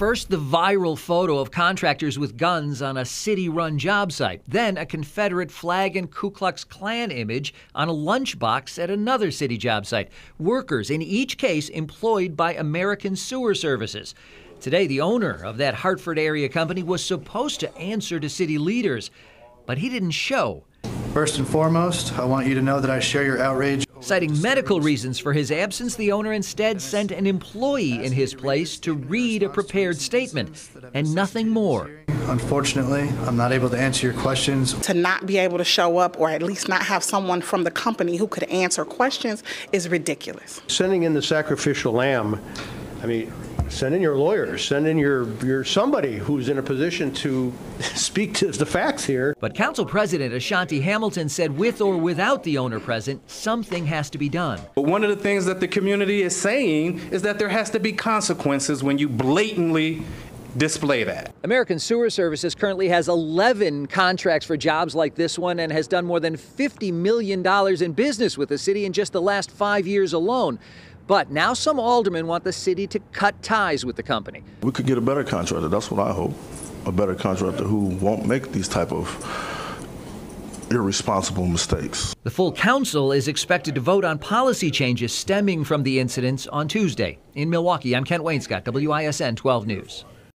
First, the viral photo of contractors with guns on a city run job site. Then, a Confederate flag and Ku Klux Klan image on a lunchbox at another city job site. Workers, in each case, employed by American Sewer Services. Today, the owner of that Hartford area company was supposed to answer to city leaders, but he didn't show. First and foremost, I want you to know that I share your outrage. Citing medical reasons for his absence, the owner instead sent an employee in his place to read a prepared statement and nothing more. Unfortunately, I'm not able to answer your questions. To not be able to show up or at least not have someone from the company who could answer questions is ridiculous. Sending in the sacrificial lamb, I mean, send in your lawyers, send in your, your somebody who's in a position to speak to the facts here. But Council President Ashanti Hamilton said with or without the owner present, something has to be done. But one of the things that the community is saying is that there has to be consequences when you blatantly display that. American Sewer Services currently has 11 contracts for jobs like this one and has done more than $50 million in business with the city in just the last five years alone. But now some aldermen want the city to cut ties with the company. We could get a better contractor. That's what I hope. A better contractor who won't make these type of irresponsible mistakes. The full council is expected to vote on policy changes stemming from the incidents on Tuesday. In Milwaukee, I'm Kent Wainscott, WISN 12 News.